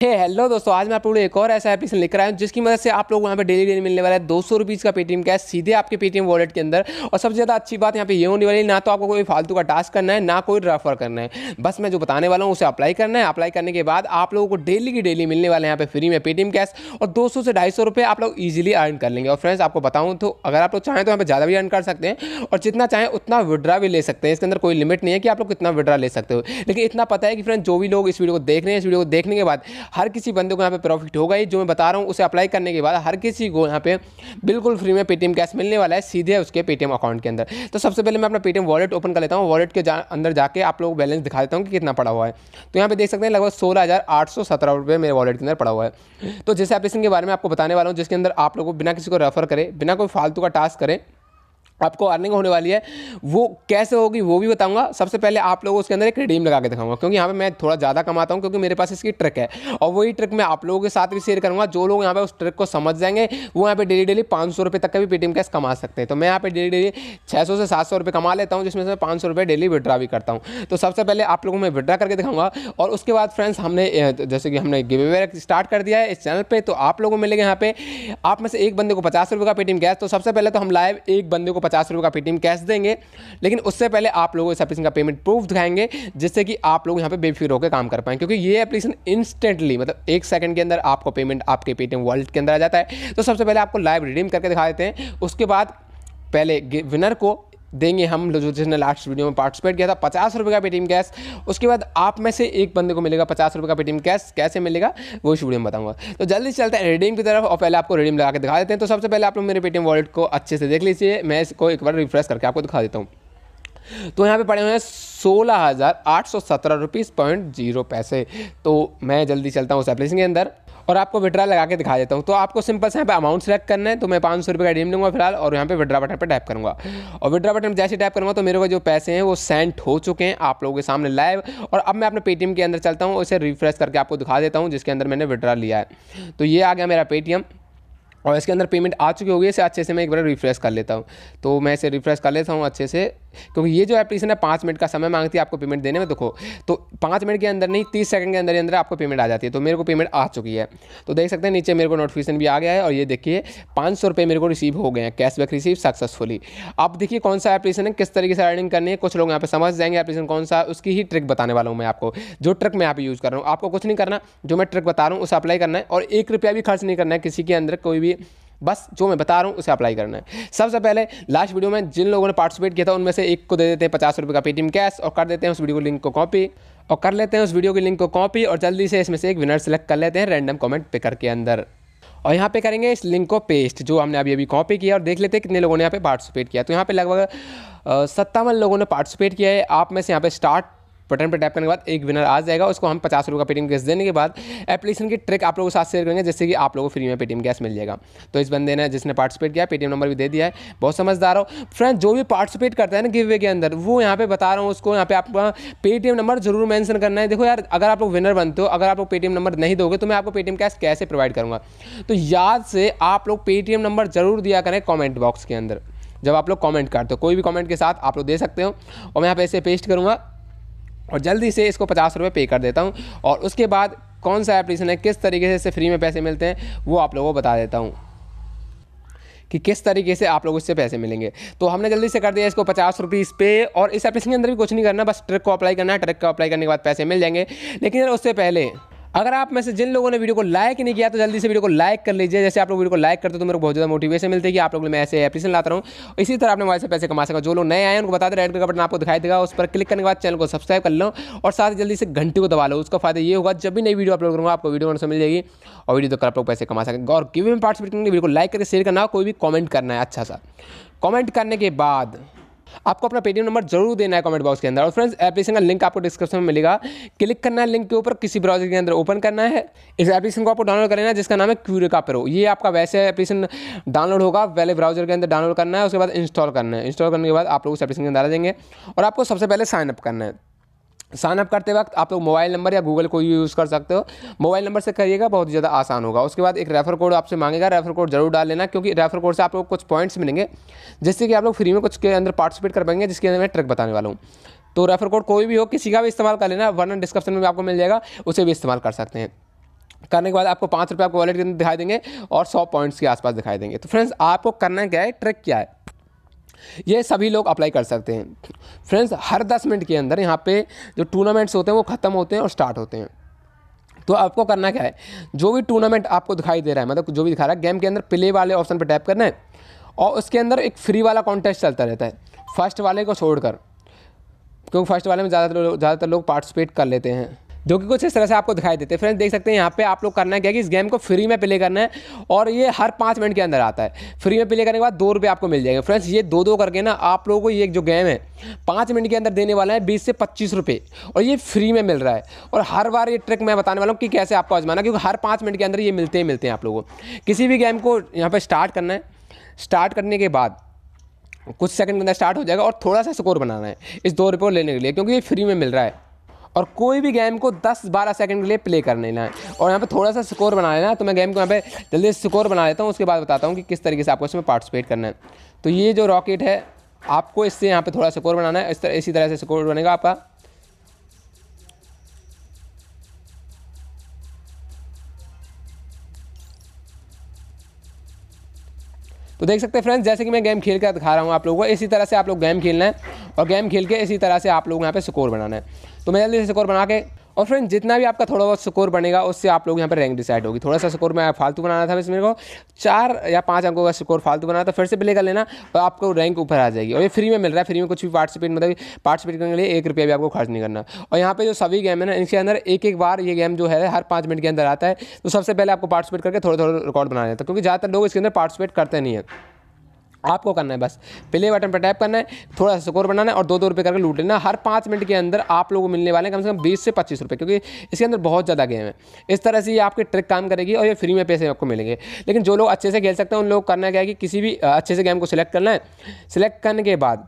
हे hey, hello दोस्तों आज मैं आप लोगों एक और ऐसा एप्लीकेशन लेकर आया हूँ जिसकी मदद से आप लोग यहाँ पे डेली डेली मिलने वाला है। दो सौ रुपीज़ का पेटीएम कैश सीधे आपके पेटीएम वॉलेट के अंदर। और सबसे ज़्यादा अच्छी बात यहाँ पे ये होने वाली है ना तो आपको कोई फालतू का टास्क करना है ना कोई रेफर करना है। बस मैं जो बताने वाला हूँ उसे अप्लाई करना है। अप्लाई करने के बाद आप लोगों को डेली की डेली मिलने वाले यहाँ पे फ्री में पेटीएम कैश और दो सौ से ढाई सौ आप लोग ईजिली अर्न कर लेंगे। और फ्रेंड्स आपको बताऊँ तो अगर आप लोग चाहें तो यहाँ पे ज़्यादा भी अर्न कर सकते हैं। और जितना चाहें उतना विड्रा भी ले सकते हैं। इसके अंदर कोई लिमिट नहीं है कि आप लोग कितना विड्रा ले सकते हो। लेकिन इतना पता है कि फ्रेंड जो भी लोग इस वीडियो को देख रहे हैं इस वीडियो को देखने के बाद हर किसी बंदे को यहाँ पे प्रॉफिट होगा ही। जो मैं बता रहा हूँ उसे अप्लाई करने के बाद हर किसी को यहाँ पे बिल्कुल फ्री में पेटीएम कैश मिलने वाला है सीधे उसके पेटीएम अकाउंट के अंदर। तो सबसे पहले मैं अपना पेटीएम वॉलेट ओपन कर लेता हूँ। वॉलेट के जा, अंदर जाके आप लोग बैलेंस दिखा देता हूँ कि कितना पड़ा हुआ है। तो यहाँ पे देख सकते हैं लगभग सोलह हज़ार आठ सौ सत्रह रुपये मेरे वॉलेट के अंदर पड़ा हुआ है। तो जिस एप्लीकेशन के बारे में आपको बताने वाला हूँ जिसके अंदर आप लोग बिना किसी को रेफर करें बिना कोई फालतू का टास्क करें आपको अर्निंग होने वाली है। वो कैसे होगी, वो भी बताऊँगा। सबसे पहले आप लोगों को उसके अंदर एक रिडीम लगा के दिखाऊँगा, क्योंकि यहाँ पे मैं थोड़ा ज़्यादा कमाता हूँ, क्योंकि मेरे पास इसकी ट्रिक है। और वही ट्रिक मैं आप लोगों के साथ भी शेयर करूँगा। जो लोग यहाँ पे उस ट्रिक को समझ जाएँगे, वो यहाँ पे डेली डेली पाँच सौ तक का भी पेटीएम कैश कमा सकते हैं। तो मैं यहाँ पे डेली डेली छः सौ से सात सौ कमा लेता हूँ, जिसमें से पाँच सौ डेली विड्रा भी करता हूँ। तो सबसे पहले आप लोगों में विड्रा करके दिखाऊँगा। और उसके बाद फ्रेंड्स हमने जैसे कि हमने गिव अवे स्टार्ट कर दिया है इस चैनल पर तो आप लोगों को मिलेगा यहाँ पे। आप में से एक बंदे को पचास रुपये का पेटीएम कैश तो सबसे पहले तो हम लाइव एक बंदे को पचास रुपये का पेटीएम कैश देंगे। लेकिन उससे पहले आप लोगों इस एप्लीकेशन का पेमेंट प्रूफ दिखाएँगे, जिससे कि आप लोग यहाँ पे बेफिक्र होकर काम कर पाएँ। क्योंकि ये एप्लीकेशन इंस्टेंटली मतलब एक सेकंड के अंदर आपको पेमेंट आपके पेटीएम वॉलेट के अंदर आ जाता है। तो सबसे पहले आपको लाइव रिडीम करके दिखा देते हैं। उसके बाद पहले विनर को देंगे हम जो जिसने लास्ट वीडियो में पार्टिसिपेट किया था, पचास रुपये का पेटीएम कैश उसके बाद आप में से एक बंदे को मिलेगा पचास रुपये का पेटीएम कैश कैसे मिलेगा, वो इस वीडियो में बताऊँगा। तो जल्दी चलते हैं रिडीम की तरफ़ और पहले आपको रिडीम लगा के दिखा देते हैं। तो सबसे पहले आप लोग मेरे पेटीएम वॉलेट को अच्छे से देख लीजिए। मैं इसको एक बार रिफ्रेश करके आपको दिखा देता हूँ। तो यहाँ पे पड़े हुए हैं सोलह हज़ार आठ सौ सत्रह रुपीज़ पॉइंट ज़ीरो पैसे। तो मैं जल्दी चलता हूँ उस एप्लीकेशन के अंदर और आपको विड्रा लगा के दिखा देता हूँ। तो आपको सिंपल से यहाँ पे अमाउंट सेलेक्ट करना है तो मैं पाँच सौ रुपये का डीम लूँगा फ़िलहाल और यहाँ पे विड्रा बटन पर टैप करूँगा। और विड्रा बटन जैसे टैप करूँगा तो मेरे को जो पैसे हैं वो सेंट हो चुके हैं आप लोगों के सामने लाइव और अब मैं अपने पेटीएम के अंदर चलता हूँ उसे रिफ्रेश करके आपको दिखा देता हूँ, जिसके अंदर मैंने विड्रा लिया है। तो ये आ गया मेरा पेटीएम और इसके अंदर पेमेंट आ चुकी होगी, इसे अच्छे से मैं एक बार रिफ्रेश कर लेता हूँ। तो मैं इसे रिफ्रेश कर लेता हूँ अच्छे से। क्योंकि ये जो एप्लीकेशन है, पाँच मिनट का समय मांगती है आपको पेमेंट देने में, देखो तो पाँच मिनट के अंदर नहीं, तीस सेकंड के अंदर ही अंदर आपको पेमेंट आ जाती है तो मेरे को पेमेंट आ चुकी है। तो देख सकते हैं, नीचे मेरे को नोटिफिकेशन भी आ गया है, और ये देखिए, पाँच सौ मेरे को रिसीव हो गए हैं कैशबैक रिसीव सक्सेसफुली अब देखिए कौन सा एप्लीकेशन है, किस तरीके से अर्निंग करनी है, कुछ लोग यहाँ पर समझ जाएँगे एप्लीकेशन कौन सा, उसकी ही ट्रिक बताने वाला हूँ मैं आपको, जो ट्रिक मैं यहाँ पे यूज़ कर रहा हूँ। आपको कुछ नहीं करना, जो मैं ट्रिक बता रहा हूँ, उसे अप्लाई करना है, और एक रुपया भी खर्च नहीं करना है किसी के अंदर कोई भी बस जो मैं बता रहा हूँ, उसे अप्लाई करना है। सबसे पहले लास्ट वीडियो में जिन लोगों ने पार्टिसिपेट किया था, उनमें से एक को दे देते हैं पचास रुपये का पेटीएम कैश और कर देते हैं उस वीडियो को लिंक को कॉपी और कर लेते हैं उस वीडियो की लिंक को कॉपी और जल्दी से इसमें से एक विनर सेलेक्ट कर लेते हैं रैंडम कमेंट पिकर के अंदर। और यहाँ पे करेंगे इस लिंक को पेस्ट जो हमने अभी अभी कॉपी किया और देख लेते हैं कितने लोगों ने यहाँ पे पार्टिसिपेट किया। तो यहाँ पे लगभग सत्तावन लोगों ने पार्टिसिपेट किया है। आप में से यहाँ पे स्टार्ट बटन पर टैप करने के बाद एक विनर आ जाएगा, उसको हम पचास रुपये का पेटीएम कैश देने के बाद एप्लीकेशन की ट्रिक आप लोगों के साथ शेयर करेंगे, जिससे कि आप लोगों को फ्री में पेटीएम कैश मिल जाएगा। तो इस बंदे ने, जिसने पार्टिसिपेट किया पेटीएम नंबर भी दे दिया है। बहुत समझदार हो। फ्रेंड जो भी पार्टिसिपेट करता है ना गिव के अंदर, वो यहाँ पे बता रहा हूँ उसको, यहाँ पे आपका पेटीएम नंबर ज़रूर मैंशन करना है। देखो यार, अगर आप लोग विनर बनते हो, अगर आप लोग पेटीएम नंबर नहीं दोगे तो मैं आपको पेटीएम कैश कैसे प्रोवाइड करूँगा? तो याद से आप लोग पेटीएम नंबर ज़रूर दिया करें कॉमेंट बॉक्स के अंदर। जब आप लोग कमेंट करते हो, कोई भी कमेंट के साथ आप लोग दे सकते हो। और मैं यहाँ पे ऐसे पेस्ट करूँगा। और जल्दी से इसको पचास रुपये पे कर देता हूँ। और उसके बाद कौन सा एप्लीकेशन है, किस तरीके से इससे फ्री में पैसे मिलते हैं, वो आप लोगों को बता देता हूँ। कि किस तरीके से आप लोग इससे पैसे मिलेंगे। तो हमने जल्दी से कर दिया इसको पचास रुपीज़ पे, और इस एप्लीकेशन के अंदर भी कुछ नहीं करना, बस ट्रक को अप्लाई करना है ट्रक को अप्लाई करने के बाद पैसे मिल जाएँगे। लेकिन उससे पहले अगर आप में से जिन लोगों ने वीडियो को लाइक नहीं किया तो जल्दी से वीडियो को लाइक कर लीजिए। जैसे आप लोग वीडियो को लाइक करते हो तो मेरे को बहुत ज़्यादा मोटिवेशन मिलती है कि आप लोग मैं ऐसे एप्लीकेशन लाता रहा। हूँ इसी तरह अपने मोबाइल से पैसे कमा सका। जो लोग नए आए उनको बता दें, रेड का बटन आपको दिखाई देगा। उस पर क्लिक करने के बाद चैनल को सब्सक्राइब कर लो और साथ ही जल्दी से घंटी को दबा लो। उसका फ़ायदा ये होगा, जब भी नई वीडियो अपलोड करूँगा, आपको वीडियो मिल जाएगी। और वीडियो तो आप लोग पैसे कमा सकेंगे और किसी में पार्टिसिपेट करेंगे वीडियो को लाइक करके शेयर करना। कोई भी कॉमेंट करना है अच्छा सा। कॉमेंट करने के बाद आपको अपना पेटीएम नंबर ज़रूर देना है कमेंट बॉक्स के अंदर। और फ्रेंड्स एप्लीकेशन का लिंक आपको डिस्क्रिप्शन में मिलेगा। क्लिक करना है लिंक के ऊपर, किसी ब्राउज़र के अंदर ओपन करना है। इस एप्लीकेशन को आपको डाउनलोड करना है, जिसका नाम है क्यूरे का प्रो ये आपका वैसे एप्लीकेशन डाउनलोड होगा, पहले ब्राउज़र के अंदर डाउनलोड करना है, उसके बाद इंस्टॉल करना है। इंस्टॉल करने के बाद आप लोग उस एप्लीकेशन के अंदर आ जाएँगे। और आपको सबसे पहले साइनअप करना है। साइन अप करते वक्त आप लोग मोबाइल नंबर या गूगल को यूज़ कर सकते हो। मोबाइल नंबर से करिएगा, बहुत ज़्यादा आसान होगा। उसके बाद एक रेफर कोड आपसे मांगेगा रेफर कोड ज़रूर डाल लेना, क्योंकि रेफर कोड से आप लोग कुछ पॉइंट्स मिलेंगे, जिससे कि आप लोग फ्री में कुछ के अंदर पार्टिसिपेट कर पाएँगे, जिसके अंदर मैं ट्रिक बताने वाला हूँ। तो रेफर कोड कोई भी हो, किसी का भी इस्तेमाल कर लेना, वरना डिस्क्रिप्शन में आपको मिल जाएगा, उसे भी इस्तेमाल कर सकते हैं। करने के बाद आपको पाँच रुपये आपको वॉलेट के अंदर दिखाई देंगे और सौ पॉइंट्स के आसपास दिखाई देंगे। तो फ्रेंड्स आपको करना क्या है? ट्रिक क्या है? ये सभी लोग अप्लाई कर सकते हैं। फ्रेंड्स हर दस मिनट के अंदर यहाँ पे जो टूर्नामेंट्स होते हैं वो ख़त्म होते हैं और स्टार्ट होते हैं। तो आपको करना क्या है? जो भी टूर्नामेंट आपको दिखाई दे रहा है मतलब जो भी दिखा रहा है गेम के अंदर प्ले वाले ऑप्शन पर टैप करना है और उसके अंदर एक फ्री वाला कॉन्टेस्ट चलता रहता है। फ़र्स्ट वाले को छोड़कर, क्योंकि फ़र्स्ट वाले में ज़्यादातर ज़्यादातर लोग पार्टिसिपेट कर लेते हैं। जो कि कुछ इस तरह से आपको दिखाई देते हैं। फ्रेंड्स देख सकते हैं, यहाँ पे आप लोग करना है क्या कि इस गेम को फ्री में प्ले करना है और ये हर पाँच मिनट के अंदर आता है। फ्री में प्ले करने के बाद दो रुपये आपको मिल जाएँगे। फ्रेंड्स ये दो दो करके ना आप लोगों को ये जो गेम है, पाँच मिनट के अंदर देने वाला है बीस से पच्चीस रुपये और ये फ्री में मिल रहा है। और हर बार ये ट्रिक मैं बताने वाला हूँ कि कैसे आपको आजमाना क्योंकि हर पाँच मिनट के अंदर ये मिलते ही मिलते हैं आप लोगों को। किसी भी गेम को यहाँ पर स्टार्ट करना है। स्टार्ट करने के बाद कुछ सेकंड के अंदर स्टार्ट हो जाएगा और थोड़ा सा स्कोर बनाना है इस दो रुपये को लेने के लिए, क्योंकि ये फ्री में मिल रहा है। और कोई भी गेम को 10-12 सेकंड के लिए प्ले कर लेना है। और यहाँ पे थोड़ा सा स्कोर बना लेना है तो मैं गेम को यहाँ पे जल्दी स्कोर बना लेता हूँ, उसके बाद बताता हूँ कि किस तरीके से आपको इसमें पार्टिसिपेट करना है। तो ये जो रॉकेट है, आपको इससे यहाँ पे थोड़ा स्कोर बनाना है, इस तरह इसी तरह से स्कोर बनेगा आपका। तो देख सकते हैं फ्रेंड्स जैसे कि मैं गेम खेल कर दिखा रहा हूँ आप लोगों को, इसी तरह से आप लोग गेम खेलना है, और गेम खेल के इसी तरह से आप लोग यहाँ पे स्कोर बनाना है। तो मैं जल्दी से स्कोर बना के और फ्रेंड जितना भी आपका थोड़ा बहुत स्कोर बनेगा, उससे आप लोग यहाँ पर रैंक डिसाइड होगी। थोड़ा सा स्कोर मैं फालतू बनाना था मेरे को। चार या पाँच अंकों का स्कोर फालतू बनाना था, फिर से प्ले कर लेना, और आपको रैंक ऊपर आ जाएगी। और ये फ्री में मिल रहा है फ्री में कुछ भी पार्टिसिपेट मतलब पार्टिसिपेट करने के लिए एक रुपया भी आपको खर्च नहीं करना। और यहाँ पर जो सभी गेम है ना, इनके अंदर एक एक बार ये गेम जो है, हर पाँच मिनट के अंदर आता है। तो सबसे पहले आपको पार्टिसिपेट करके थोड़ा थोड़ा रिकॉर्ड बनाना है, क्योंकि ज़्यादातर लोग इसके अंदर पार्टिसिपेट करते नहीं है। आपको करना है बस। प्ले बटन पर टैप करना है, थोड़ा सा स्कोर बनाना है और दो दो रुपये करके लूट लेना हर पाँच मिनट के अंदर आप लोगों को मिलने वाले हैं कम से कम बीस से पच्चीस रुपये क्योंकि इसके अंदर बहुत ज़्यादा गेम है। इस तरह से ये आपकी ट्रिक काम करेगी और ये फ्री में पैसे आपको मिलेंगे। लेकिन जो लोग अच्छे से खेल सकते हैं, उन लोग करना क्या है कि किसी भी, अच्छे से गेम को सिलेक्ट करना है। सिलेक्ट करने के बाद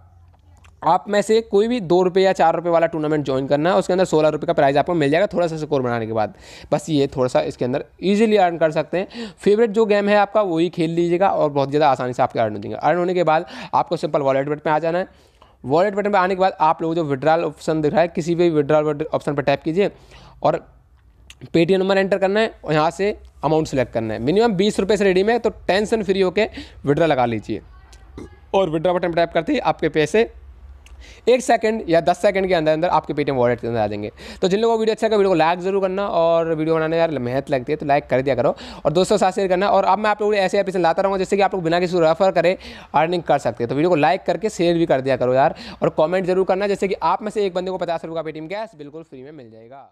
आप में से कोई भी दो रुपये या चार रुपये वाला टूर्नामेंट ज्वाइन करना है, उसके अंदर सोलह रुपये का प्राइज़ आपको मिल जाएगा थोड़ा सा स्कोर बनाने के बाद। बस ये थोड़ा सा इसके अंदर ईजिली अर्न कर सकते हैं। फेवरेट जो गेम है आपका, वही खेल लीजिएगा और बहुत ज़्यादा आसानी से आपके अर्न हो जाएँगे। अर्न होने के बाद आपको सिंपल वॉलेट बटन पर आ जाना है। वॉलेट बटन पर आने के बाद आप लोग जो विड्रॉल ऑप्शन दिख रहा है, किसी भी विड्रॉल ऑप्शन पर टैप कीजिए और पेटीएम नंबर एंटर करना है और यहाँ से अमाउंट सेलेक्ट करना है। मिनिमम बीस रुपये से रेडी में तो टेंशन फ्री होकर विड्रॉ लगा लीजिए। और विड्रॉ बटन पर टैप करते ही आपके पैसे एक सेकंड या दस सेकंड के अंदर अंदर आपके पेटीएम वॉलेट के अंदर आ जाएँगे। तो जिन लोगों को वीडियो अच्छा लगा वीडियो को लाइक ज़रूर करना और वीडियो बनाने यार मेहनत लगती है तो लाइक कर दिया करो। और दोस्तों साथ शेयर करना। और अब मैं आप लोगों को ऐसे एपिसोड लाता रहूँगा जिससे कि आप लोग बिना किसी रेफर करें अर्निंग कर सकते हैं। तो वीडियो को लाइक करके शेयर भी कर दिया करो यार। और कॉमेंट ज़रूर करना, जैसे कि आप में से एक बंदे को पचास रुपये का पेटीएम कैश बिल्कुल फ्री में मिल जाएगा।